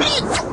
你猜。